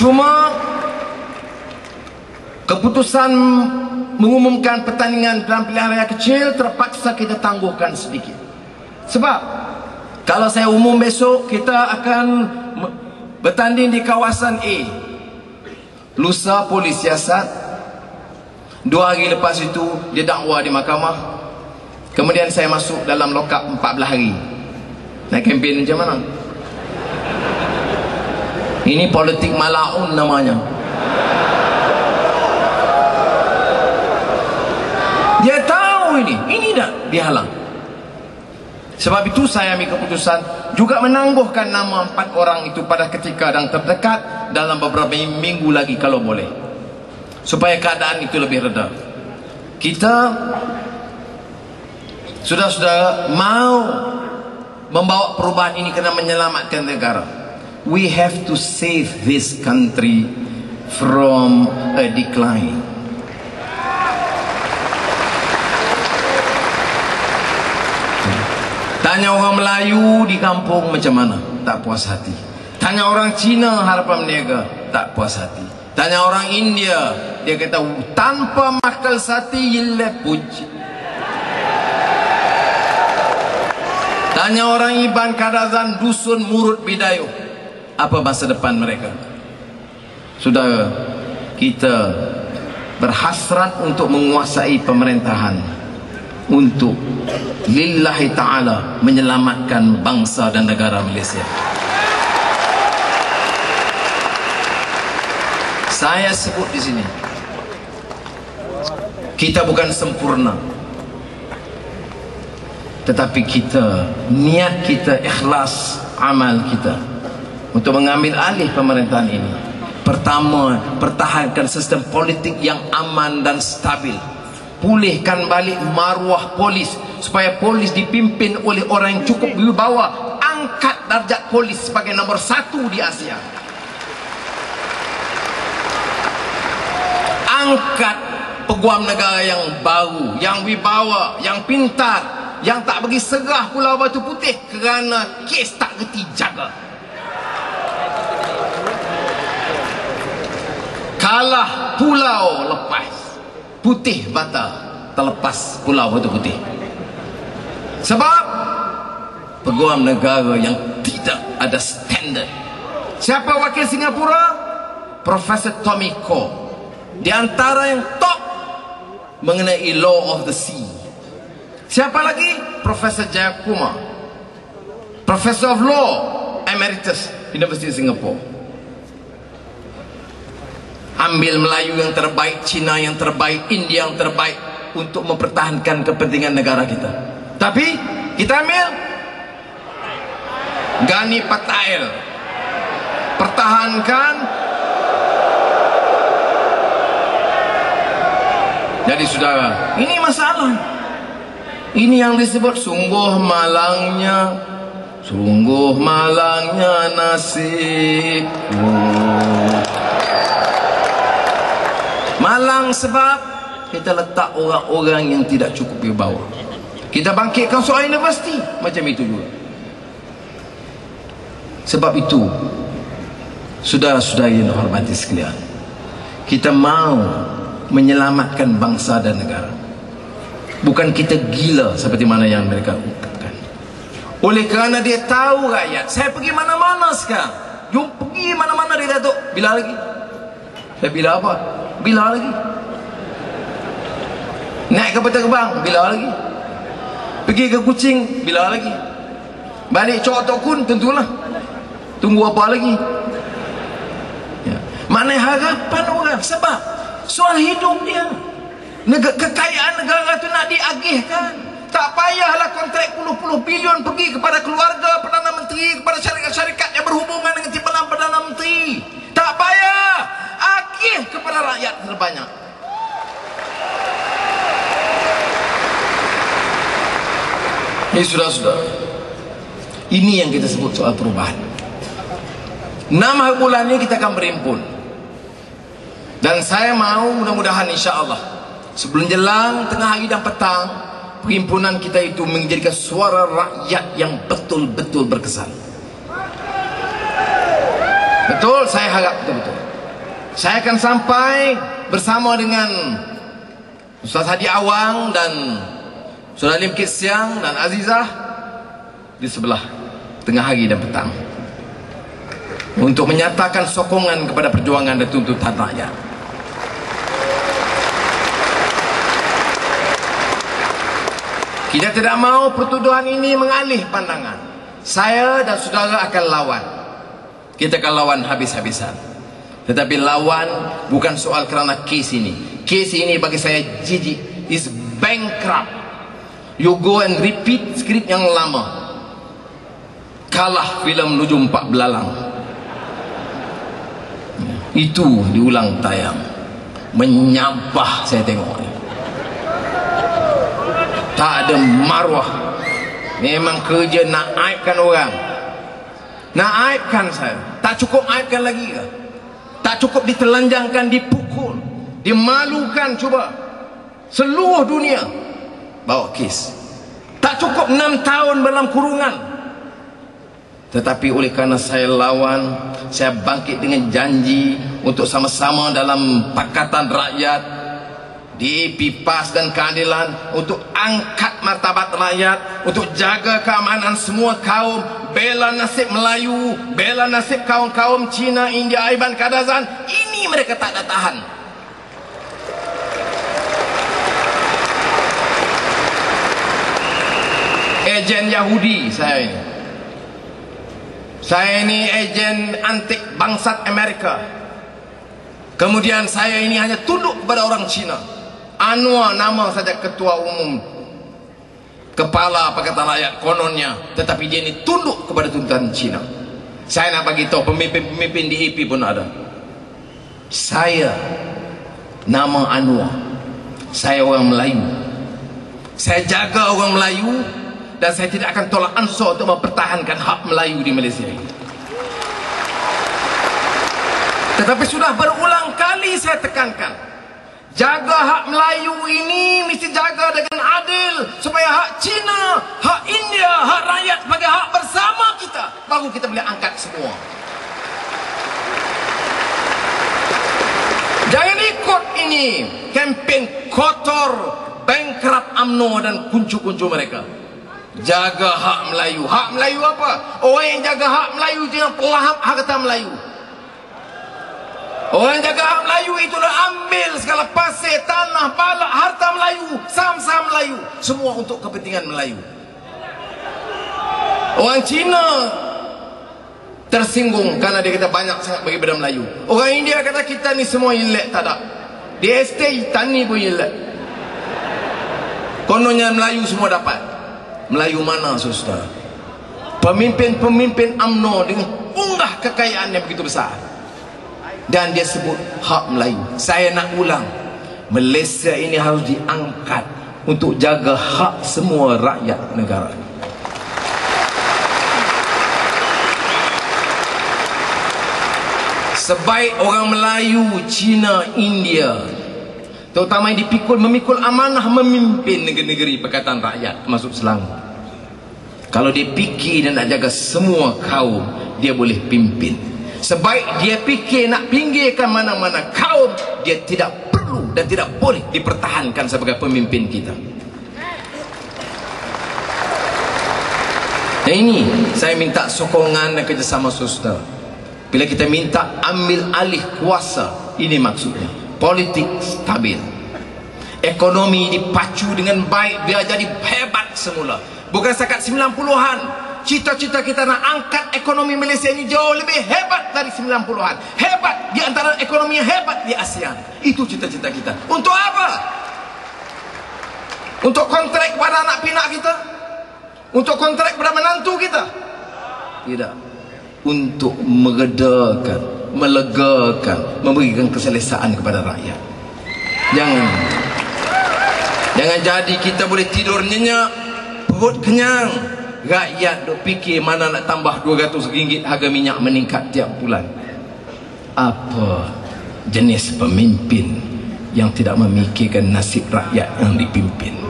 Cuma keputusan mengumumkan pertandingan dalam pilihan raya kecil terpaksa kita tangguhkan sedikit. Sebab kalau saya umum besok kita akan bertanding di kawasan A. Lusa polis siasat. Dua hari lepas itu dia dakwa di mahkamah. Kemudian saya masuk dalam lokap 14 hari. Nak kempen macam mana? Ini politik malaun namanya. Dia tahu ini. Ini dah dihalang. Sebab itu saya ambil keputusan juga menangguhkan nama empat orang itu pada ketika dan terdekat dalam beberapa minggu lagi kalau boleh. Supaya keadaan itu lebih reda. Kita sudah-sudah mau membawa perubahan ini kerana menyelamatkan negara. We have to save this country from a decline. Tanya orang Melayu di kampung macam mana? Tak puas hati. Tanya orang Cina harapan berniaga, tak puas hati. Tanya orang India, dia kata tanpa makal sati yille puji. Tanya orang Iban Kadazan dusun Murut Bidayu, apa masa depan mereka? Sudah kita berhasrat untuk menguasai pemerintahan untuk lillahi ta'ala menyelamatkan bangsa dan negara Malaysia saya sebut di sini kita bukan sempurna tetapi kita niat kita ikhlas amal kita untuk mengambil alih pemerintahan ini. Pertama pertahankan sistem politik yang aman dan stabil. Pulihkan balik maruah polis supaya polis dipimpin oleh orang yang cukup berwibawa angkat darjat polis sebagai nombor satu di Asia. Angkat peguam negara yang baru yang wibawa yang pintar yang tak bagi segah pulau batu putih kerana kes tak reti jaga kalah pulau lepas. Putih bata terlepas pulau batu putih. Sebab peguam negara yang tidak ada standard. Siapa wakil Singapura? Profesor Tommy Ko di antara yang top mengenai law of the sea. Siapa lagi? Profesor Jayakumar. Professor of Law Emeritus University of Singapore ambil Melayu yang terbaik, Cina yang terbaik, India yang terbaik untuk mempertahankan kepentingan negara kita. Tapi kita ambil Gani Patail. Pertahankan Jadi saudara, ini masalah. Ini yang disebut sungguh malangnya Sungguh malangnya nasibku Malang sebab kita letak orang-orang yang tidak cukup di bawah. Kita bangkitkan soal universiti macam itu juga. Sebab itu saudara-saudari yang hormati sekalian, kita mau menyelamatkan bangsa dan negara. Bukan kita gila seperti mana yang mereka ungkapkan. Oleh kerana dia tahu rakyat, saya pergi mana-mana sekarang. Jom pergi mana-mana dia Datuk. Bila lagi? Saya bila apa? Bila lagi? Naik ke Peta Kebang? Bila lagi? Pergi ke Kucing? Bila lagi? Balik Cok Tokun? Tentulah. Tunggu apa lagi? Ya. Mana harapan orang? Sebab soal hidup dia. Neg kekayaan negara tu nak diagihkan. Tak payahlah kontrak puluh-puluh bilion pergi kepada keluarga Perdana Menteri, kepada syarikat-syarikat yang berhubungan dengan timbalan Perdana Menteri. Tak payah agih kepada rakyat terbanyak. Ini sudah-sudah ini yang kita sebut soal perubahan. Enam hari bulan ini kita akan berimpun. Dan saya mau mudah-mudahan insya Allah sebelum jelang tengah hari dan petang perhimpunan kita itu menjadikan suara rakyat yang betul-betul berkesan. Betul saya harap betul-betul saya akan sampai bersama dengan Ustaz Hadi Awang dan Saudara Lim Kit Siang dan Azizah di sebelah tengah hari dan petang untuk menyatakan sokongan kepada perjuangan dan tuntutan rakyat. Kita tidak mahu pertuduhan ini mengalih pandangan. Saya dan saudara akan lawan. Kita akan lawan habis-habisan. Tetapi lawan bukan soal kerana kes ini. Kes ini bagi saya jijik. Is bankrupt. You go and repeat skrip yang lama. Kalah filem Nujum Pak Belalang. Itu diulang tayang. Menyampah saya tengok. Tak ada marwah Memang kerja nak aibkan orang Nak aibkan saya Tak cukup aibkan lagi ke Tak cukup ditelanjangkan, dipukul Dimalukan cuba. Seluruh dunia Bawa kes. Tak cukup enam tahun dalam kurungan. Tetapi oleh kerana saya lawan Saya bangkit dengan janji Untuk sama-sama dalam Pakatan Rakyat DAP PAS dan keadilan untuk angkat martabat rakyat untuk jaga keamanan semua kaum bela nasib Melayu bela nasib kaum-kaum Cina, India, Aiban, Kadazan. Ini mereka tak ada tahan. Ejen Yahudi saya ini. Saya ini ejen antik bangsat Amerika. Kemudian saya ini hanya tunduk kepada orang Cina. Anwar nama saja ketua umum kepala Pakatan Rakyat kononnya. Tetapi dia ini tunduk kepada tuntutan Cina. Saya nak bagi tahu pemimpin-pemimpin di IP pun ada. Saya nama Anwar. Saya orang Melayu. Saya jaga orang Melayu dan saya tidak akan tolak ansur untuk mempertahankan hak Melayu di Malaysia ini. Tetapi sudah berulang kali saya tekankan Jaga hak Melayu ini mesti jaga dengan adil supaya hak Cina, hak India, hak rakyat sebagai hak bersama kita baru kita boleh angkat semua. Jangan ikut ini kempen kotor bankrupt UMNO dan kuncu-kuncu mereka. Jaga hak Melayu. Hak Melayu apa? Orang yang jaga hak Melayu jangan pelahap harta Melayu. Orang jaga hak Melayu itulah ambil segala pasir, tanah, balak, harta Melayu, saham-saham Melayu. Semua untuk kepentingan Melayu. Orang Cina tersinggung kerana dia kata banyak sangat bagi pada Melayu. Orang India kata kita ni semua ilek tak ada. Di estate tani pun ilek. Kononnya Melayu semua dapat. Melayu mana saudara? Pemimpin-pemimpin UMNO dengan unggah kekayaan yang begitu besar dan dia sebut hak Melayu. Saya nak ulang. Malaysia ini harus diangkat untuk jaga hak semua rakyat negara sebaik orang Melayu, Cina, India terutama yang dipikul memikul amanah memimpin negeri-negeri Pakatan Rakyat termasuk Selangor. Kalau dia fikir dan nak jaga semua kaum dia boleh pimpin Sebaik dia fikir nak pinggirkan mana-mana kaum Dia tidak perlu dan tidak boleh dipertahankan sebagai pemimpin kita. Dan ini saya minta sokongan dan kerjasama suster. Bila kita minta ambil alih kuasa Ini maksudnya. Politik stabil. Ekonomi dipacu dengan baik Biar jadi hebat semula. Bukan sekat 90-an cita-cita kita nak angkat ekonomi Malaysia ini jauh lebih hebat dari 90-an. Hebat di antara ekonomi yang hebat di ASEAN. Itu cita-cita kita. Untuk apa? Untuk kontrak kepada anak pinak kita? Untuk kontrak kepada menantu kita? Tidak. Untuk meredakan, melegakan, memberikan keselesaan kepada rakyat. Jangan. Jangan jadi kita boleh tidur nyenyak, perut kenyang, rakyat duk fikir mana nak tambah 200 ringgit harga minyak meningkat tiap bulan. Apa jenis pemimpin yang tidak memikirkan nasib rakyat yang dipimpin